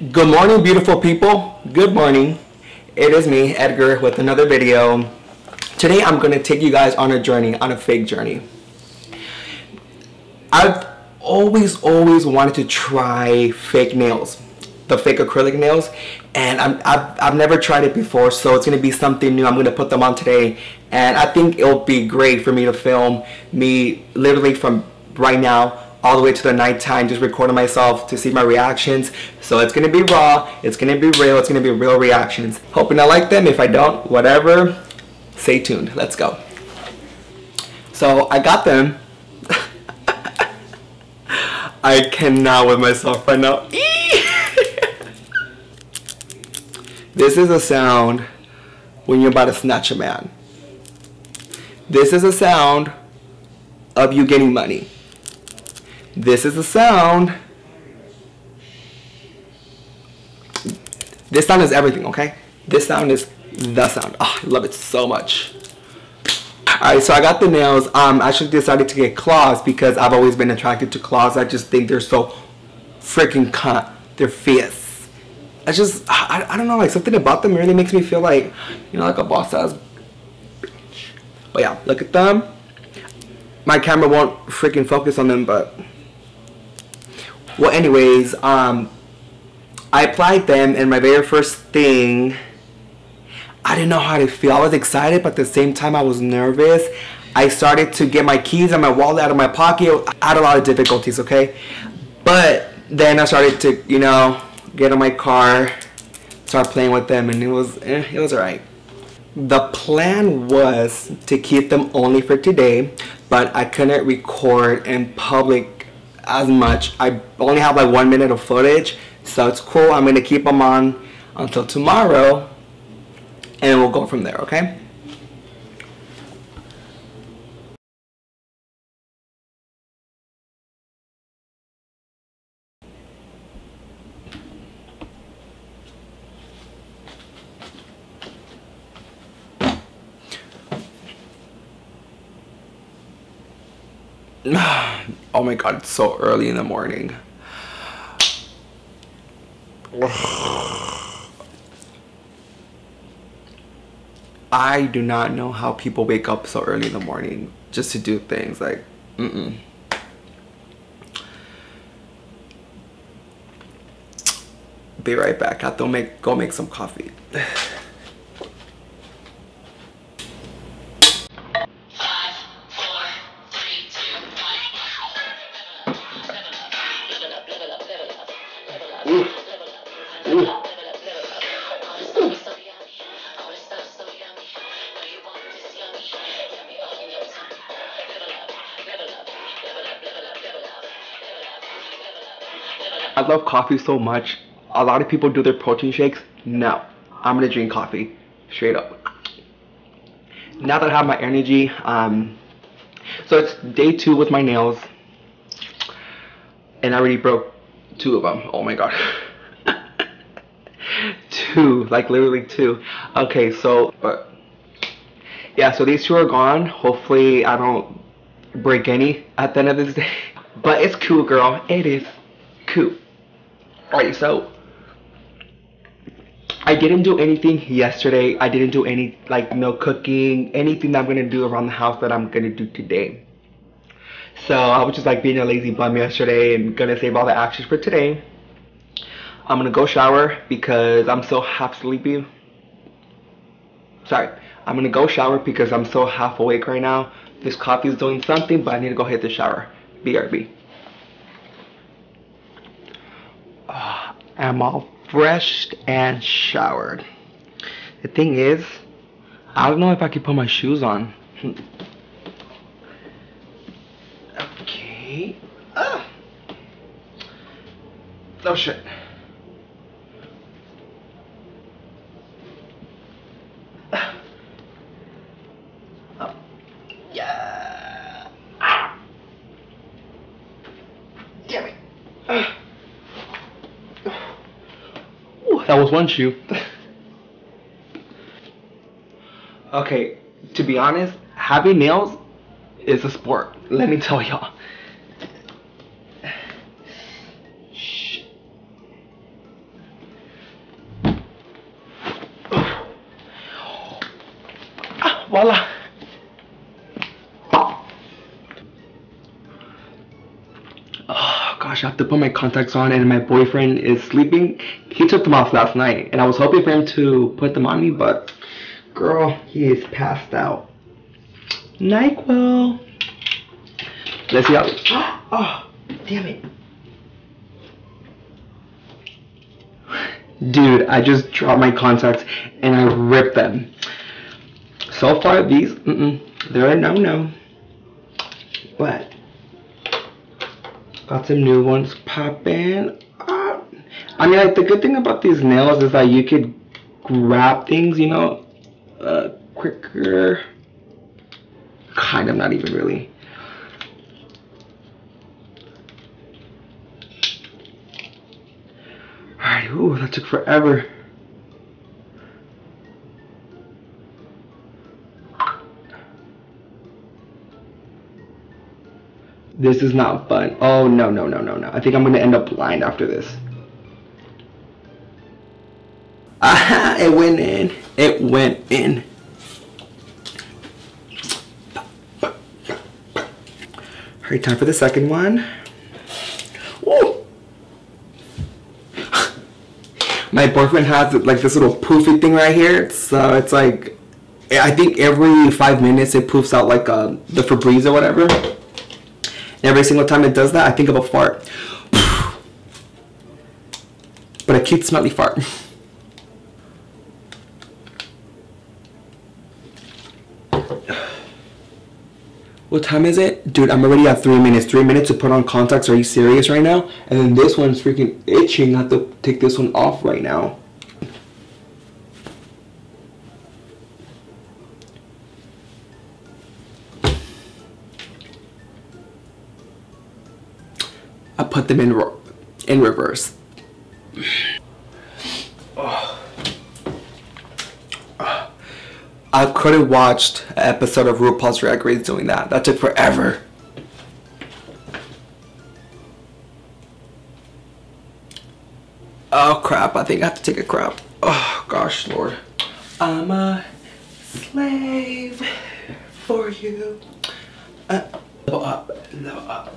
Good morning, beautiful people. Good morning. It is me, Edgar, with another video. Today, I'm going to take you guys on a journey, on a fake journey. I've always, always wanted to try fake nails, the fake acrylic nails, and i have I've never tried it before, so it's going to be something new. I'm going to put them on today, and I think it'll be great for me to film me literally from right now all the way to the nighttime just recording myself to see my reactions. So it's gonna be raw, it's gonna be real, it's gonna be real reactions. Hoping I like them. If I don't, whatever, stay tuned. Let's go. So I got them. I cannot with myself right now. this is a sound when you're about to snatch a man. This is a sound of you getting money. This is the sound. This sound is everything, okay? This sound is the sound. Oh, I love it so much. Alright, so I got the nails. Um, I actually decided to get claws because I've always been attracted to claws. I just think they're so freaking cunt. They're fierce. I just, I, I don't know, like something about them really makes me feel like, you know, like a boss ass bitch. But yeah, look at them. My camera won't freaking focus on them, but well, anyways, um, I applied them and my very first thing, I didn't know how to feel. I was excited, but at the same time I was nervous. I started to get my keys and my wallet out of my pocket. I had a lot of difficulties, okay? But then I started to, you know, get in my car, start playing with them, and it was, eh, it was alright. The plan was to keep them only for today, but I couldn't record in public as much. I only have like one minute of footage, so it's cool. I'm gonna keep them on until tomorrow, and we'll go from there, okay? oh my god, it's so early in the morning. I do not know how people wake up so early in the morning just to do things like, mm-mm. Be right back. I have to make go make some coffee. I love coffee so much. A lot of people do their protein shakes. No, I'm gonna drink coffee, straight up. Now that I have my energy, um, so it's day two with my nails, and I already broke two of them. Oh my god. two, like literally two. Okay, so, but, yeah, so these two are gone. Hopefully I don't break any at the end of this day. But it's cool, girl. It is cool. Alright, so I didn't do anything yesterday. I didn't do any like no cooking, anything that I'm gonna do around the house that I'm gonna do today. So I was just like being a lazy bum yesterday and gonna save all the actions for today. I'm gonna go shower because I'm so half sleepy. Sorry, I'm gonna go shower because I'm so half awake right now. This coffee is doing something, but I need to go hit the shower. BRB. I'm all fresh and showered. The thing is, I don't know if I can put my shoes on. okay. Ah. Oh shit. that was one shoe. okay, to be honest, having nails is a sport. Let me tell y'all. Ah, voila. Gosh, I have to put my contacts on and my boyfriend is sleeping. He took them off last night and I was hoping for him to put them on me, but girl, he is passed out. NyQuil. Let's see how. Oh, damn it. Dude, I just dropped my contacts and I ripped them. So far, these, mm -mm, they're a no-no. But, got some new ones popping up. I mean, like, the good thing about these nails is that you could grab things, you know, uh, quicker. Kind of, not even really. Alright, ooh, that took forever. This is not fun. Oh, no, no, no, no, no. I think I'm going to end up blind after this. Ah, it went in. It went in. Alright, time for the second one. Woo! My boyfriend has like this little poofy thing right here. So it's like, I think every five minutes it poofs out like uh, the Febreze or whatever. Every single time it does that, I think of a fart. but a cute smelly fart. What time is it? Dude, I'm already at three minutes. Three minutes to put on contacts. Are you serious right now? And then this one's freaking itching I have to take this one off right now. Put them in in reverse. I could have watched an episode of RuPaul's Drag Race doing that. That took forever. Oh crap, I think I have to take a crap. Oh gosh, Lord. I'm a slave for you. Uh, level up, level up.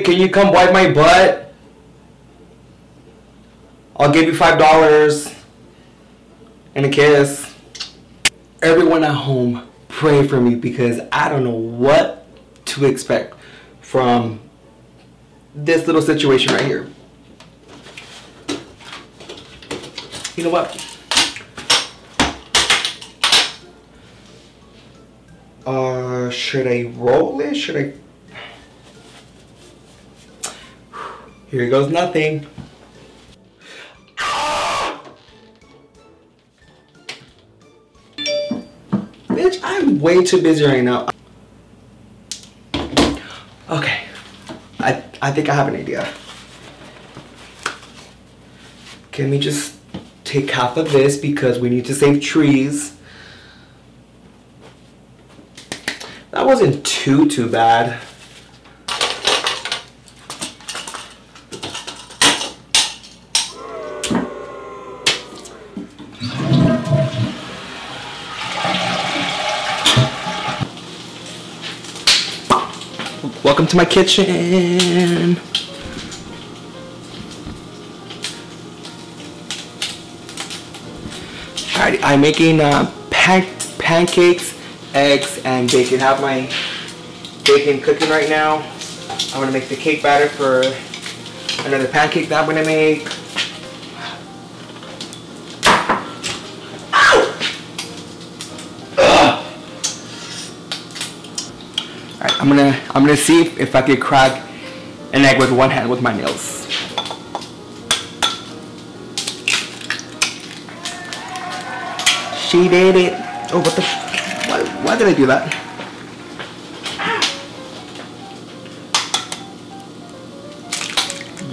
Can you come wipe my butt? I'll give you five dollars and a kiss. Everyone at home, pray for me because I don't know what to expect from this little situation right here. You know what? Uh, should I roll it? Should I Here goes nothing. Bitch, I'm way too busy right now. Okay. I, I think I have an idea. Can we just take half of this because we need to save trees. That wasn't too, too bad. Welcome to my kitchen. Alrighty, I'm making uh, pan pancakes, eggs, and bacon. I have my bacon cooking right now. I'm gonna make the cake batter for another pancake that I'm gonna make. I'm gonna I'm gonna see if, if I can crack an egg with one hand with my nails. She did it. Oh, what the? Why, why did I do that?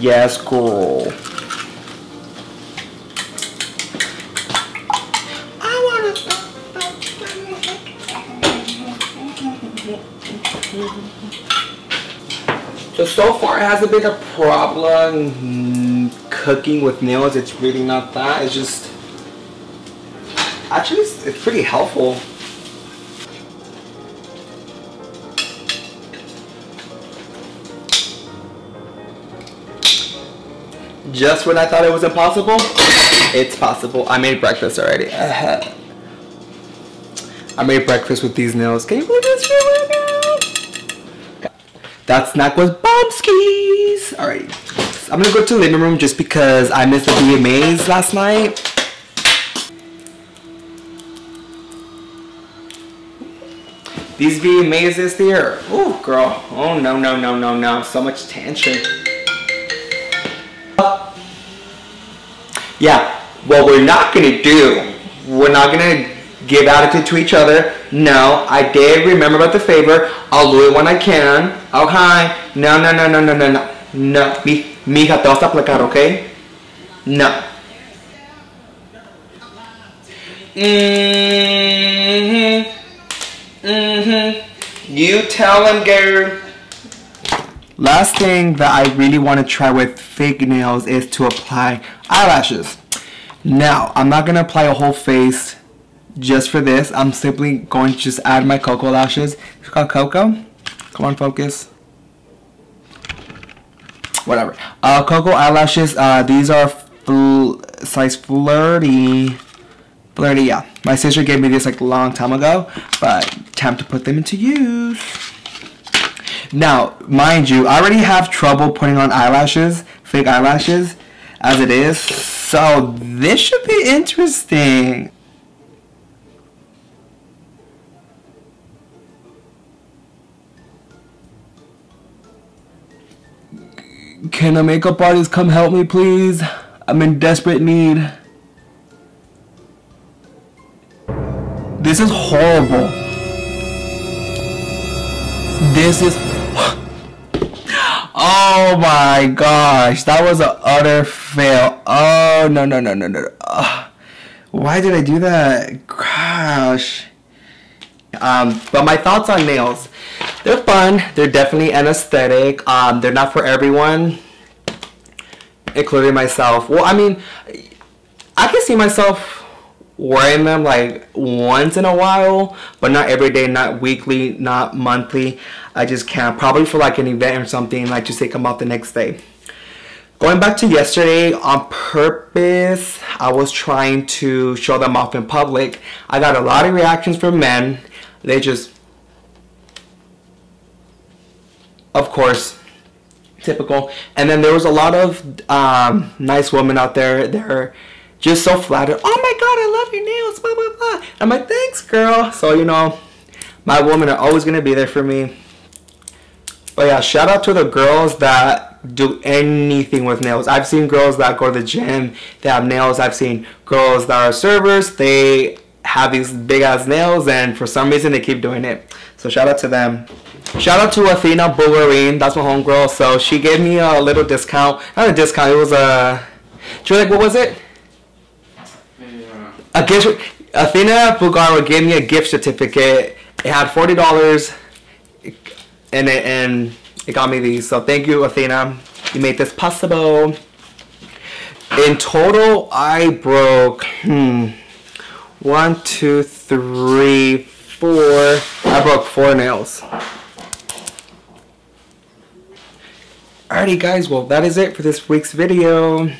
Yes, girl. So far it hasn't been a problem cooking with nails. It's really not that. It's just, actually it's, it's pretty helpful. Just when I thought it was impossible, it's possible. I made breakfast already. I made breakfast with these nails. Can you believe this? That snack was Bombskis. Alright. I'm gonna go to the living room just because I missed the VMAs last night. These VMAs this year. Oh, girl. Oh, no, no, no, no, no. So much tension. Yeah, what we're not gonna do, we're not gonna give attitude to each other. No, I did remember about the favor. I'll do it when I can. Okay? No, no, no, no, no, no, no. No. Mi, mija, te vas a aplacar, okay? No. Mm-hmm. Mm-hmm. You tell him, girl. Last thing that I really want to try with fake nails is to apply eyelashes. Now, I'm not going to apply a whole face just for this. I'm simply going to just add my Cocoa lashes. It's called Cocoa. Come on, focus. Whatever. Uh, Cocoa eyelashes, uh, these are fl size flirty. Flirty, yeah. My sister gave me this like a long time ago, but time to put them into use. Now, mind you, I already have trouble putting on eyelashes, fake eyelashes, as it is. So this should be interesting. Can a makeup artist come help me, please? I'm in desperate need. This is horrible. This is Oh my gosh, that was an utter fail. Oh no no no no no. Why did I do that? Gosh. Um, but my thoughts on nails. They're fun. They're definitely an aesthetic. Um, they're not for everyone, including myself. Well, I mean, I can see myself wearing them like once in a while, but not every day, not weekly, not monthly. I just can't. Probably for like an event or something, like just take them off the next day. Going back to yesterday, on purpose, I was trying to show them off in public. I got a lot of reactions from men. They just, of course, typical. And then there was a lot of um, nice women out there. They're just so flattered. Oh my God, I love your nails, blah, blah, blah. I'm like, thanks, girl. So, you know, my women are always going to be there for me. But yeah, shout out to the girls that do anything with nails. I've seen girls that go to the gym, they have nails. I've seen girls that are servers, they have these big ass nails and for some reason they keep doing it. So shout out to them. Shout out to Athena Bulgarine, that's my homegirl. So she gave me a little discount. Not a discount, it was a... She was like, what was it? a gift. Athena Bulgaro gave me a gift certificate. It had forty dollars, and it and it got me these. So thank you, Athena. You made this possible. In total, I broke hmm, one, two, three, four. I broke four nails. Alrighty guys, well that is it for this week's video.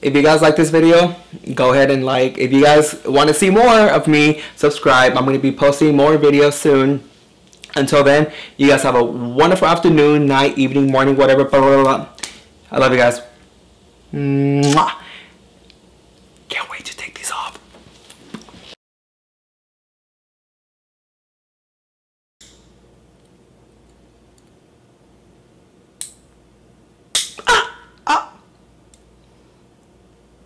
If you guys like this video, go ahead and like. If you guys want to see more of me, subscribe. I'm going to be posting more videos soon. Until then, you guys have a wonderful afternoon, night, evening, morning, whatever. Blah, blah, blah. I love you guys. Mwah.